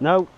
No.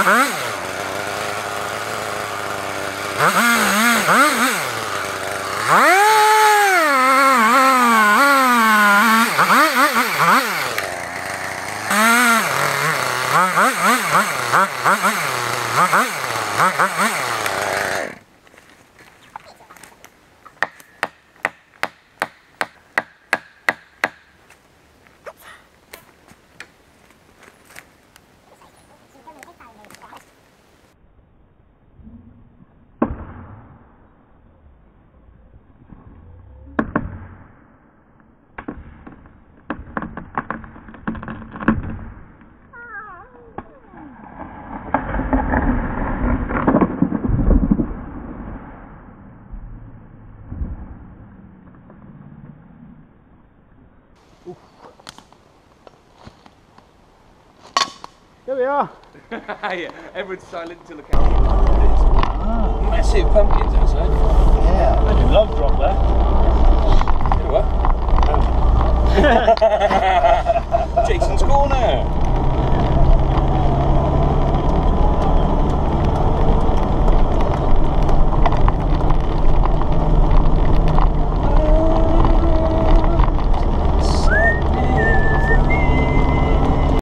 Ah! Are. yeah, everyone's silent until the camera. Massive pumpkins outside. Yeah. I do love drop there. You know what? Jake's